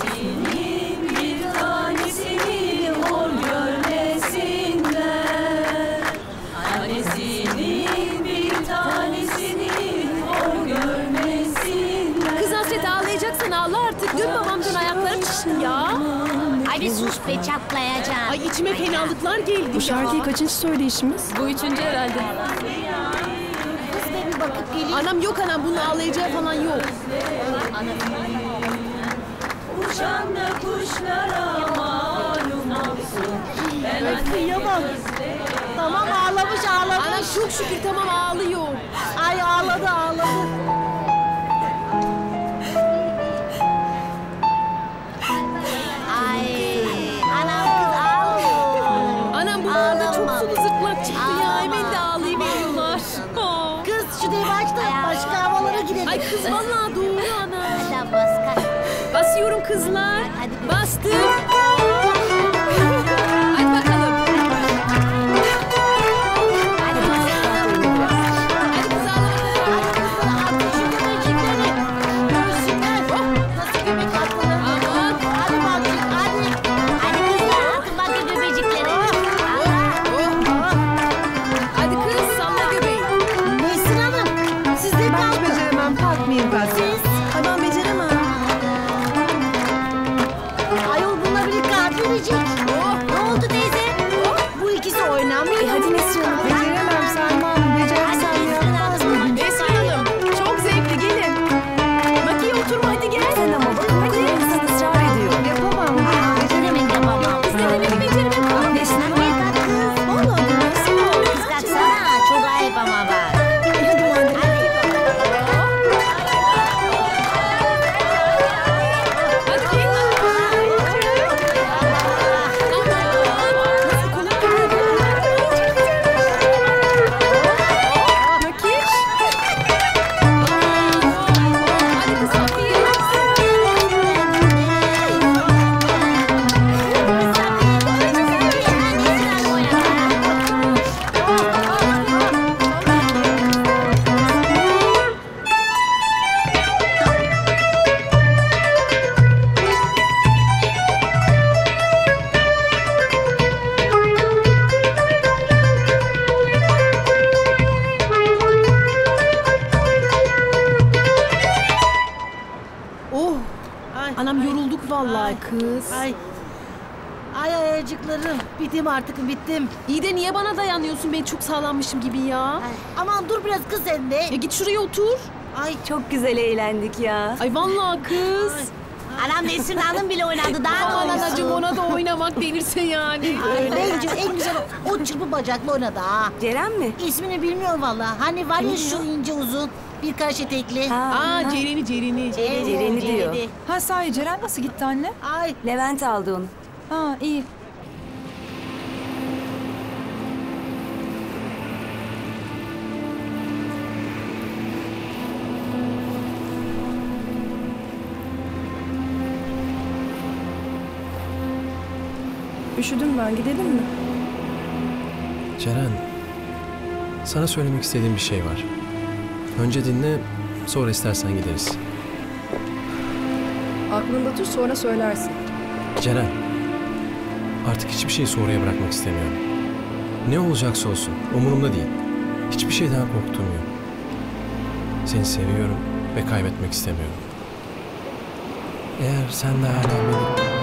tanesinin bir tanesini hor görmesinler. Annesinin bir tanesini hor görmesinler. Kız hasret ağlayacaksan ağla artık. Dün babamdan ayaklarım şişti ya. Ay bir sus be çatlayacağım. Ay içime fenalıklar geldi Bu şarkıyı kaçıncı söyleyişimiz? Bu üçüncü herhalde. Kız bakıp geleyim. Anam yok anam bunun ağlayacağı falan yok. Uçan da kuşlara malum olsun. Kıyamam. Tamam ağlamış ağlamış. Anam çok şükür tamam ağlıyor. Ay ağladı ağladı. Ay anam kız ağlıyor. Anam bu arada çok sulu zırtlak çıktı ya. Hemen de ağlayıveriyorlar. Aa. Kız şu devi aç da başka havalara gidelim. Ay kız vallahi doğru ana. Kalk. Basıyorum kızlar. Bastım. Vallahi kız. Ay. Ay ayacıklarım. Bittim artık bittim. İyi de niye bana dayanıyorsun? Ben çok sağlanmışım gibi ya. Aman dur biraz kız sen de. Ya git şuraya otur. Ay Çok güzel eğlendik ya. Ay vallahi kız. Anam Nesrin Hanım bile oynadı daha Aman ne anacığım olsun. ona da oynamak denirse yani. bence en güzel o, o çırpı bacaklı oynadı ha. Ceren mi? İsmini bilmiyorum valla. Hani var ya şu ince uzun birkaç etekli. Aa Ceren'i Ceren'i. Ceren'i diyor. Ha sahi Ceren nasıl gitti anne? Ay Levent aldı onu. Ha iyi. Üşüdüm ben gidelim mi? Ceren, sana söylemek istediğim bir şey var. Önce dinle, sonra istersen gideriz. Aklında tut sonra söylersin. Ceren, artık hiçbir şeyi sonraya bırakmak istemiyorum. Ne olacaksa olsun, umurumda değil. Hiçbir şeyden korktuğum yok. Seni seviyorum ve kaybetmek istemiyorum. Eğer sen de hala beni